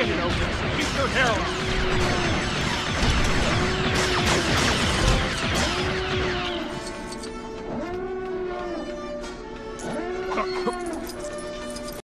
Get it over. Keep your hair on.